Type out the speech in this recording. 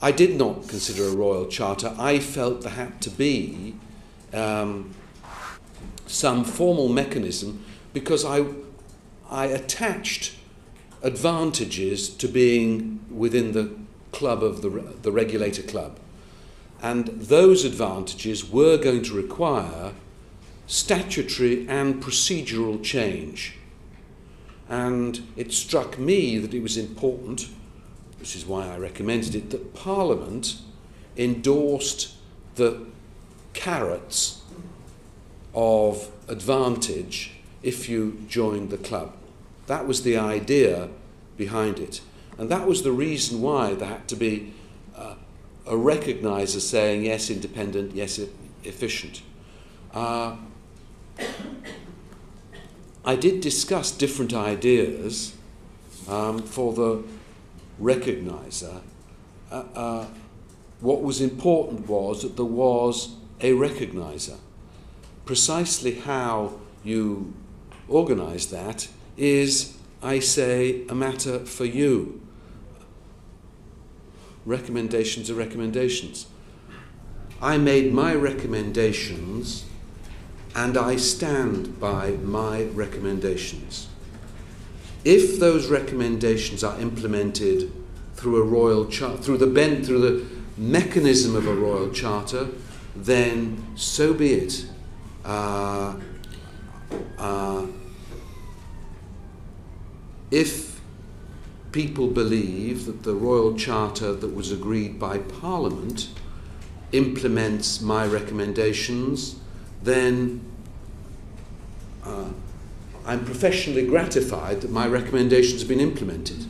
I did not consider a royal charter. I felt there had to be um, some formal mechanism because I, I attached advantages to being within the club of the, the regulator club. And those advantages were going to require statutory and procedural change. And it struck me that it was important, which is why I recommended it, that Parliament endorsed the carrots of advantage if you joined the club. That was the idea behind it. And that was the reason why there had to be uh, a recognizer saying yes, independent, yes, e- efficient. Uh, I did discuss different ideas um, for the recognizer. Uh, uh, what was important was that there was a recognizer. Precisely how you organise that is, I say, a matter for you. Recommendations are recommendations. I made my recommendations and I stand by my recommendations. If those recommendations are implemented through a royal through the bent, through the mechanism of a royal charter, then so be it. Uh, uh, if people believe that the royal charter that was agreed by Parliament implements my recommendations, then uh, I'm professionally gratified that my recommendations have been implemented.